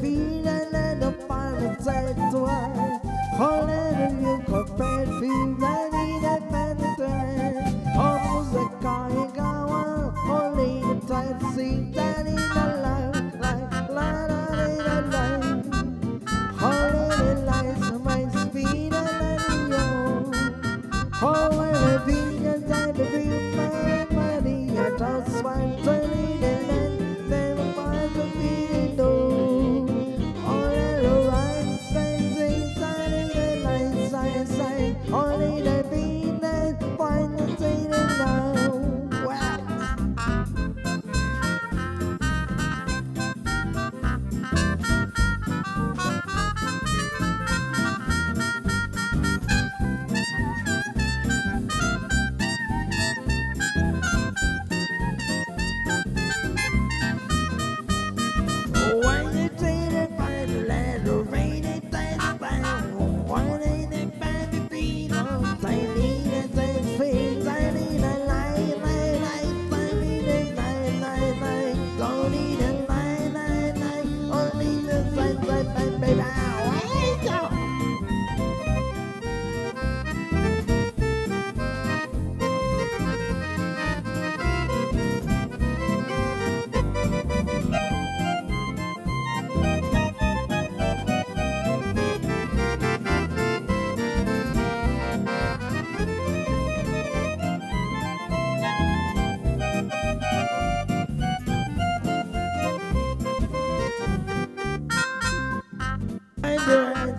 be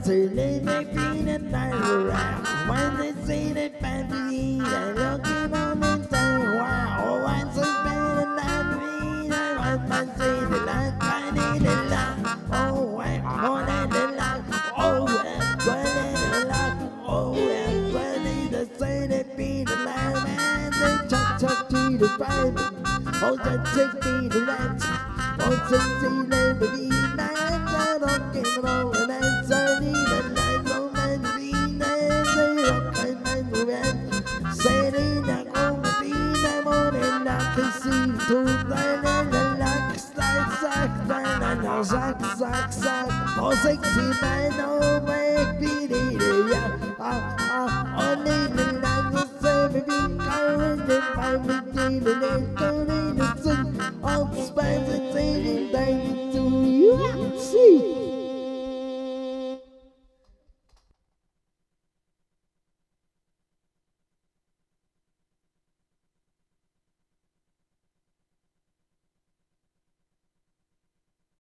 their hands, they feet and around. When they see the family, they look at them oh, and say, wow, what's a better than me? I want to see the light, I need the light. Oh, wow, more than the light. Oh, more than the light. Oh, well, they just say they be the light, man. They chuck, chuck to the fire. Oh, just take me the light. Oh, just see them be nice. I don't get along kissing to deinen Lackstein, sag deinen Sack, sag, sag, oh, sexy man, oh, baby, yeah, ah, ah, oh, leaving like the same, if you can't find me, leaving it, don't need it, oh, spend it, leaving, thank you, yeah.